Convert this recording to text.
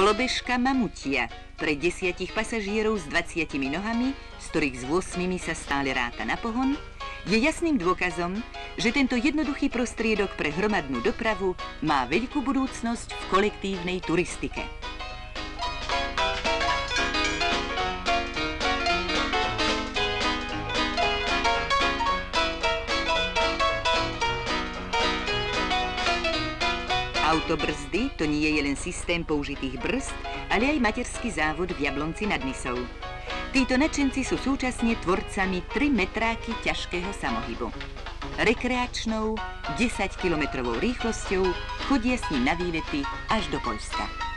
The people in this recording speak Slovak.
Kolobežka Mamutia pre desiatich pasažierov s 20 nohami, z ktorých s 8 sa stále ráta na pohon, je jasným dôkazom, že tento jednoduchý prostriedok pre hromadnú dopravu má veľkú budúcnosť v kolektívnej turistike. Autobrzdy to nie je len systém použitých brzd, ale aj materský závod v Jablonci nad Nisou. Títo nadšenci sú súčasne tvorcami 3 metráky ťažkého samohybu. Rekreačnou, 10-kilometrovou rýchlosťou chodia s ním na výlety až do Poľska.